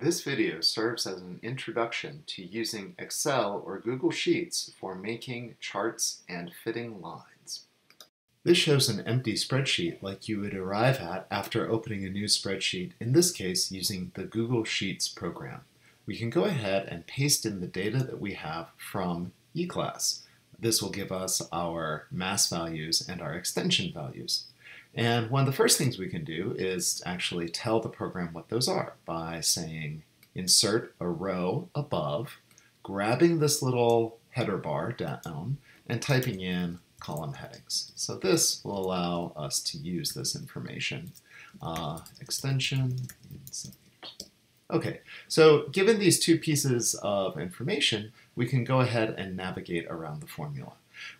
This video serves as an introduction to using Excel or Google Sheets for making charts and fitting lines. This shows an empty spreadsheet like you would arrive at after opening a new spreadsheet, in this case using the Google Sheets program. We can go ahead and paste in the data that we have from eClass. This will give us our mass values and our extension values. And one of the first things we can do is actually tell the program what those are by saying insert a row above, grabbing this little header bar down, and typing in column headings. So this will allow us to use this information. Uh, extension. Okay, so given these two pieces of information, we can go ahead and navigate around the formula.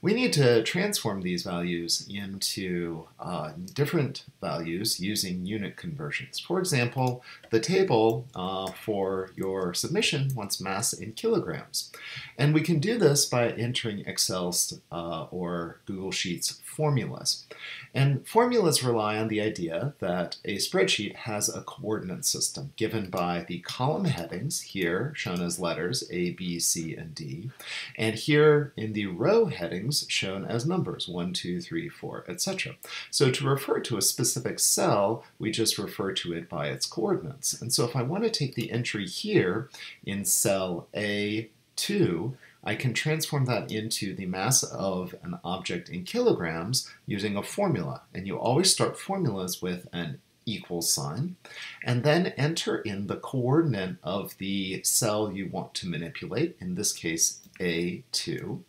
We need to transform these values into uh, different values using unit conversions. For example, the table uh, for your submission wants mass in kilograms. And we can do this by entering Excel's uh, or Google Sheets formulas. And formulas rely on the idea that a spreadsheet has a coordinate system given by the column headings, here shown as letters A, B, C, and D, and here in the row headings shown as numbers 1, 2, 3, 4, etc. So to refer to a specific cell, we just refer to it by its coordinates. And so if I want to take the entry here in cell A2, I can transform that into the mass of an object in kilograms using a formula. And you always start formulas with an equal sign, and then enter in the coordinate of the cell you want to manipulate, in this case A2.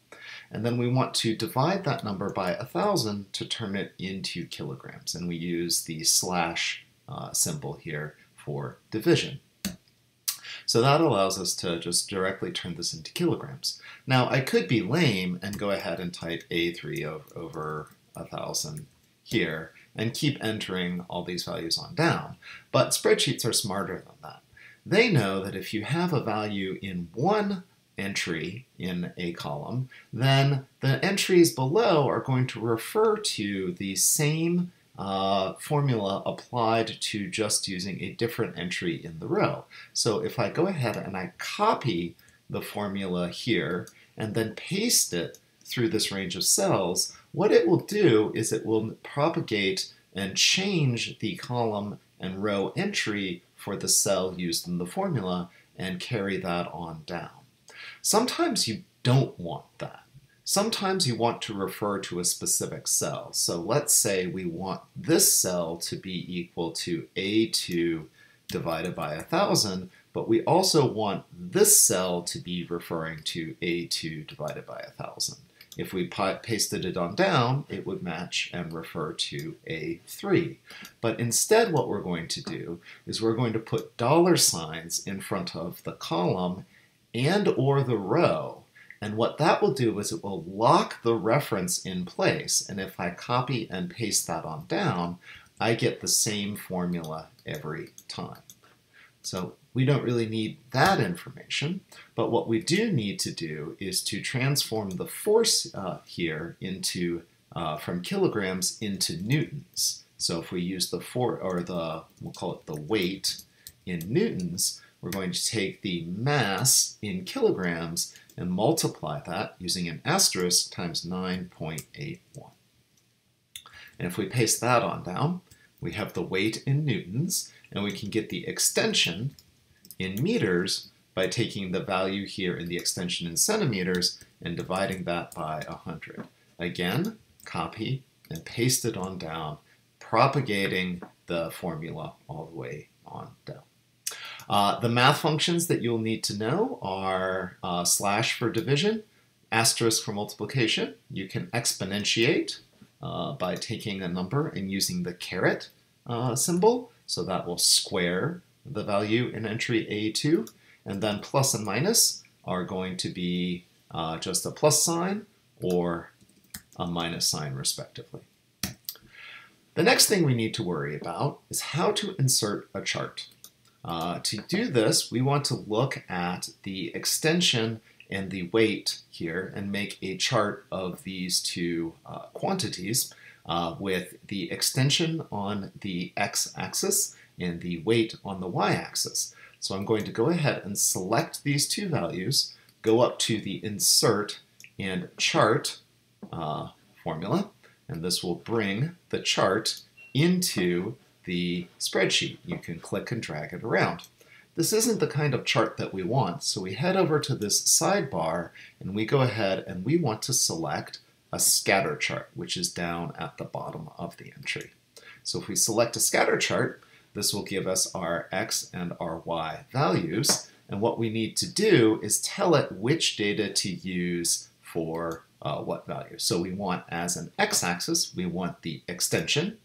And then we want to divide that number by 1,000 to turn it into kilograms. And we use the slash uh, symbol here for division. So that allows us to just directly turn this into kilograms. Now, I could be lame and go ahead and type A3 over a 1,000 here and keep entering all these values on down. But spreadsheets are smarter than that. They know that if you have a value in one entry in a column, then the entries below are going to refer to the same uh, formula applied to just using a different entry in the row. So if I go ahead and I copy the formula here and then paste it through this range of cells, what it will do is it will propagate and change the column and row entry for the cell used in the formula and carry that on down. Sometimes you don't want that. Sometimes you want to refer to a specific cell. So let's say we want this cell to be equal to A2 divided by 1,000, but we also want this cell to be referring to A2 divided by 1,000. If we pasted it on down, it would match and refer to A3. But instead what we're going to do is we're going to put dollar signs in front of the column and or the row. And what that will do is it will lock the reference in place. And if I copy and paste that on down, I get the same formula every time. So we don't really need that information, but what we do need to do is to transform the force uh, here into uh, from kilograms into newtons. So if we use the for or the we'll call it the weight in newtons, we're going to take the mass in kilograms and multiply that using an asterisk times 9.81. And if we paste that on down, we have the weight in newtons, and we can get the extension in meters by taking the value here in the extension in centimeters and dividing that by 100. Again, copy and paste it on down, propagating the formula all the way on down. Uh, the math functions that you'll need to know are uh, slash for division, asterisk for multiplication. You can exponentiate uh, by taking a number and using the caret uh, symbol, so that will square the value in entry A2. And then plus and minus are going to be uh, just a plus sign or a minus sign respectively. The next thing we need to worry about is how to insert a chart. Uh, to do this, we want to look at the extension and the weight here and make a chart of these two uh, quantities uh, with the extension on the x-axis and the weight on the y-axis. So I'm going to go ahead and select these two values, go up to the Insert and Chart uh, formula, and this will bring the chart into the spreadsheet. You can click and drag it around. This isn't the kind of chart that we want, so we head over to this sidebar and we go ahead and we want to select a scatter chart, which is down at the bottom of the entry. So if we select a scatter chart, this will give us our x and our y values. And what we need to do is tell it which data to use for uh, what value. So we want as an x-axis, we want the extension.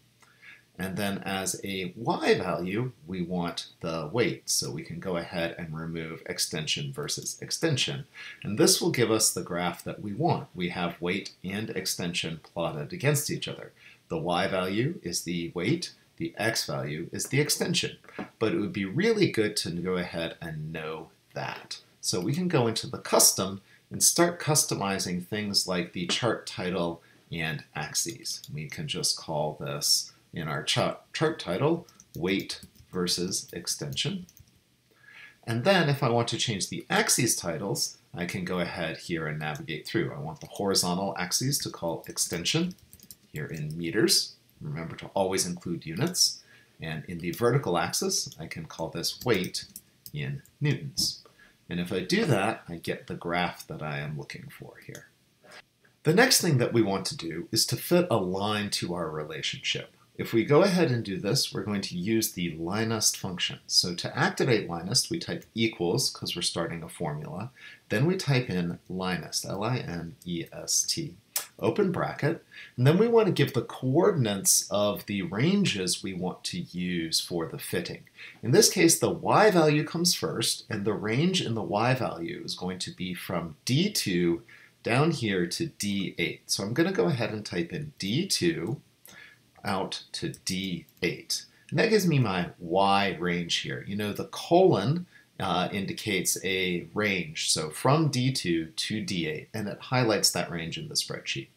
And then as a y value, we want the weight. So we can go ahead and remove extension versus extension. And this will give us the graph that we want. We have weight and extension plotted against each other. The y value is the weight, the x value is the extension. But it would be really good to go ahead and know that. So we can go into the custom and start customizing things like the chart title and axes. We can just call this in our chart, title, weight versus extension. And then if I want to change the axes titles, I can go ahead here and navigate through. I want the horizontal axes to call extension here in meters. Remember to always include units. And in the vertical axis, I can call this weight in newtons. And if I do that, I get the graph that I am looking for here. The next thing that we want to do is to fit a line to our relationship. If we go ahead and do this, we're going to use the linest function. So to activate linest, we type equals, because we're starting a formula. Then we type in linest, L-I-N-E-S-T, open bracket. And then we want to give the coordinates of the ranges we want to use for the fitting. In this case, the y value comes first, and the range in the y value is going to be from D2 down here to D8. So I'm going to go ahead and type in D2 out to D8. And that gives me my Y range here. You know, the colon uh, indicates a range, so from D2 to D8, and it highlights that range in the spreadsheet.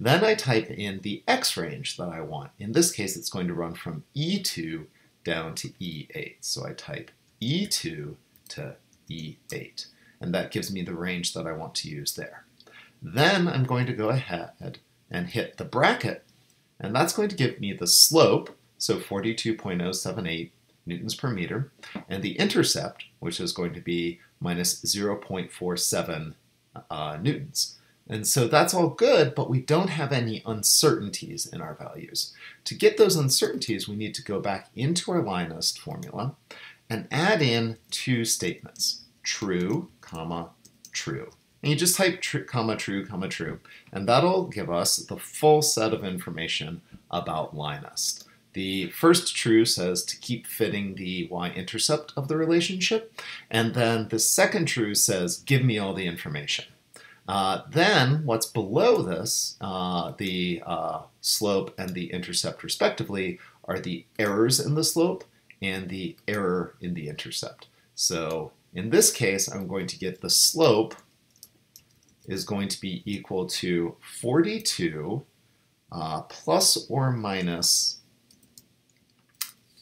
Then I type in the X range that I want. In this case, it's going to run from E2 down to E8. So I type E2 to E8, and that gives me the range that I want to use there. Then I'm going to go ahead and hit the bracket and that's going to give me the slope, so 42.078 newtons per meter, and the intercept, which is going to be minus 0.47 uh, newtons. And so that's all good, but we don't have any uncertainties in our values. To get those uncertainties, we need to go back into our linest formula and add in two statements, true, comma, true. And you just type tr comma true, comma true, and that'll give us the full set of information about linest. The first true says to keep fitting the y-intercept of the relationship, and then the second true says give me all the information. Uh, then what's below this, uh, the uh, slope and the intercept respectively, are the errors in the slope and the error in the intercept. So in this case, I'm going to get the slope is going to be equal to 42 uh, plus or minus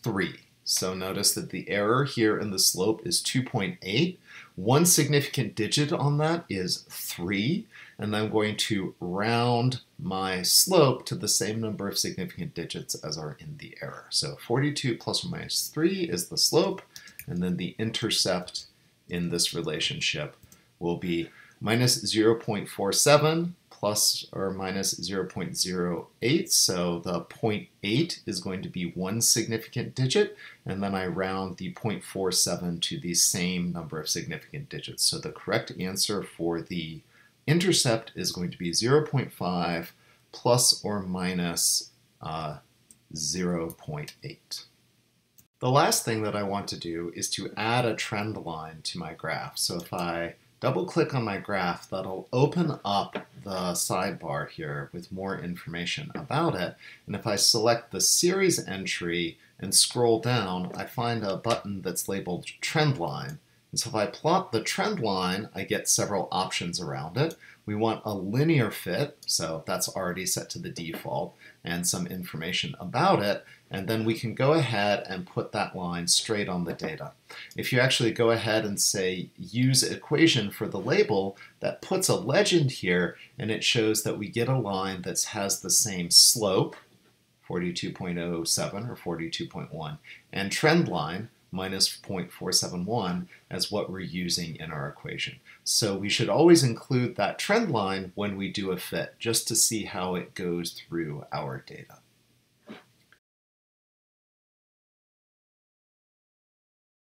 3. So notice that the error here in the slope is 2.8. One significant digit on that is 3, and I'm going to round my slope to the same number of significant digits as are in the error. So 42 plus or minus 3 is the slope, and then the intercept in this relationship will be minus 0.47 plus or minus 0.08. So the 0.8 is going to be one significant digit, and then I round the 0.47 to the same number of significant digits. So the correct answer for the intercept is going to be 0.5 plus or minus, uh, 0.8. The last thing that I want to do is to add a trend line to my graph. So if I double click on my graph, that'll open up the sidebar here with more information about it. And if I select the series entry and scroll down, I find a button that's labeled trend line. And so if I plot the trend line, I get several options around it. We want a linear fit, so that's already set to the default, and some information about it, and then we can go ahead and put that line straight on the data. if you actually go ahead and say use equation for the label, that puts a legend here and it shows that we get a line that has the same slope, 42.07 or 42.1, and trend line, minus 0.471 as what we're using in our equation. So we should always include that trend line when we do a fit, just to see how it goes through our data.